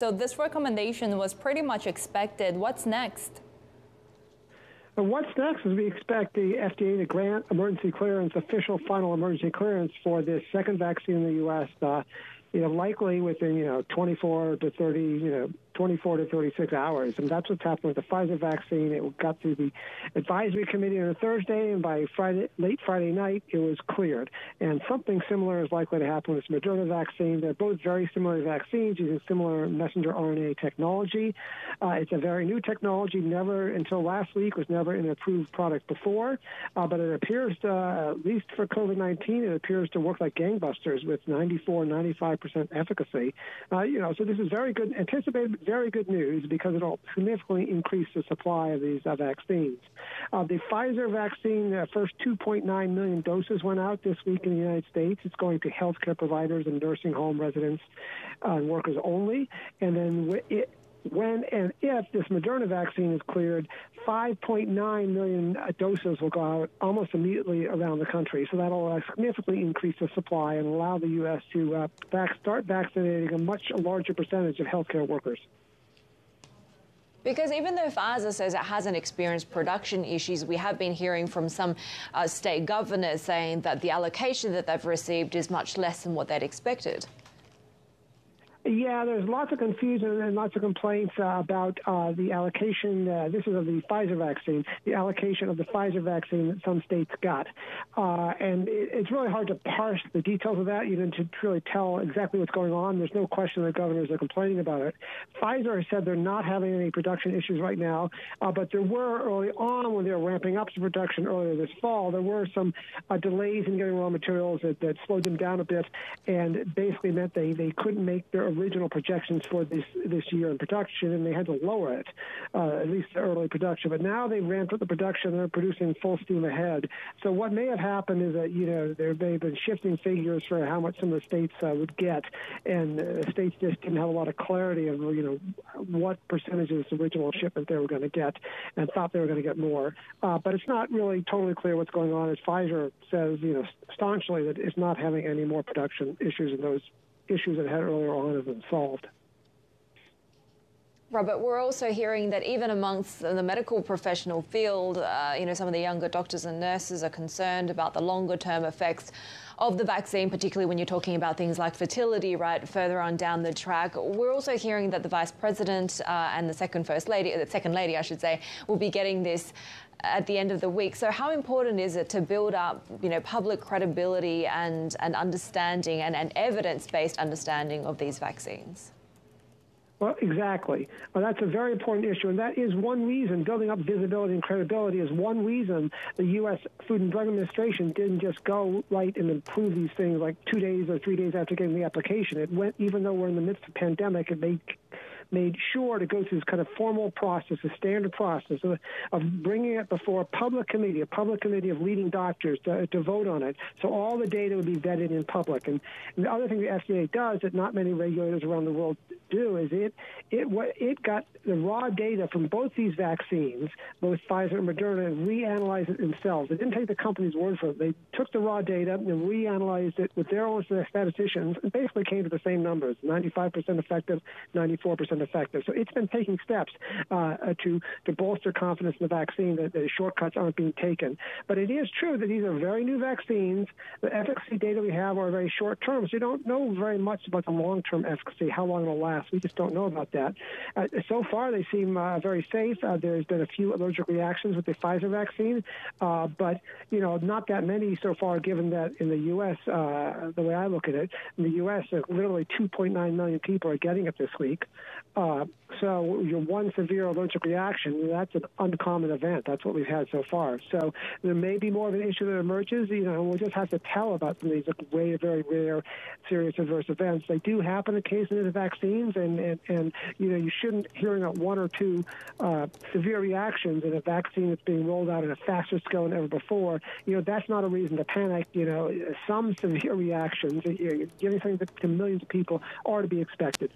So this recommendation was pretty much expected. What's next? What's next is we expect the FDA to grant emergency clearance, official final emergency clearance for this second vaccine in the U.S. Uh, you know, likely within you know 24 to 30, you know, 24 to 36 hours. And that's what's happened with the Pfizer vaccine. It got through the advisory committee on a Thursday, and by Friday, late Friday night, it was cleared. And something similar is likely to happen with the Moderna vaccine. They're both very similar vaccines using similar messenger RNA technology. Uh, it's a very new technology, never until last week was never an approved product before. Uh, but it appears, to, uh, at least for COVID 19, it appears to work like gangbusters with 94, 95% efficacy. Uh, you know, so this is very good, anticipated very good news because it'll significantly increase the supply of these uh, vaccines. Uh, the Pfizer vaccine, the uh, first 2.9 million doses went out this week in the United States. It's going to healthcare providers and nursing home residents uh, and workers only. And then it, when and if this Moderna vaccine is cleared, 5.9 million doses will go out almost immediately around the country. So that'll uh, significantly increase the supply and allow the U.S. to uh, back, start vaccinating a much larger percentage of healthcare workers. Because even though Pfizer says it hasn't experienced production issues, we have been hearing from some uh, state governors saying that the allocation that they've received is much less than what they'd expected. Yeah, there's lots of confusion and lots of complaints uh, about uh, the allocation. Uh, this is of the Pfizer vaccine, the allocation of the Pfizer vaccine that some states got. Uh, and it, it's really hard to parse the details of that, even to really tell exactly what's going on. There's no question that governors are complaining about it. Pfizer has said they're not having any production issues right now, uh, but there were early on when they were ramping up some production earlier this fall, there were some uh, delays in getting raw materials that, that slowed them down a bit and basically meant they, they couldn't make their original projections for this this year in production, and they had to lower it, uh, at least the early production. But now they've ramped up the production; they're producing full steam ahead. So what may have happened is that you know there may have been shifting figures for how much some of the states uh, would get, and uh, states just didn't have a lot of clarity of you know what percentage of this original shipment they were going to get, and thought they were going to get more. Uh, but it's not really totally clear what's going on. As Pfizer says, you know, staunchly that it's not having any more production issues in those issues that had earlier on have been solved. Robert, we're also hearing that even amongst the medical professional field, uh, you know, some of the younger doctors and nurses are concerned about the longer term effects of the vaccine, particularly when you're talking about things like fertility, right, further on down the track. We're also hearing that the vice president uh, and the second first lady, the second lady, I should say, will be getting this at the end of the week. So how important is it to build up, you know, public credibility and, and understanding and, and evidence-based understanding of these vaccines? Well, exactly. Well, that's a very important issue, and that is one reason building up visibility and credibility is one reason the U.S. Food and Drug Administration didn't just go right and approve these things like two days or three days after getting the application. It went, even though we're in the midst of pandemic, it made made sure to go through this kind of formal process, a standard process of, of bringing it before a public committee, a public committee of leading doctors to, to vote on it. So all the data would be vetted in public. And, and the other thing the FDA does that not many regulators around the world do is it it what it got the raw data from both these vaccines, both Pfizer and Moderna, and reanalyzed it themselves. They didn't take the company's word for it. They took the raw data and reanalyzed it with their own statisticians and basically came to the same numbers: 95% effective, 94% effective. So it's been taking steps uh, to to bolster confidence in the vaccine that, the shortcuts aren't being taken. But it is true that these are very new vaccines. The efficacy data we have are very short term, so you don't know very much about the long term efficacy, how long it'll last. We just don't know about that. Uh, so far, they seem uh, very safe. Uh, there's been a few allergic reactions with the Pfizer vaccine, uh, but you know, not that many so far. Given that in the U.S., uh, the way I look at it, in the U.S., literally 2.9 million people are getting it this week. Uh, so your one severe allergic reaction, that's an uncommon event. That's what we've had so far. So there may be more of an issue that emerges. You know, we'll just have to tell about some of these way very rare serious adverse events. They do happen occasionally with vaccines, and, and, and you know, you shouldn't hearing about one or two uh, severe reactions in a vaccine that's being rolled out at a faster scale than ever before. You know, that's not a reason to panic. You know, some severe reactions, you know, giving something to millions of people are to be expected.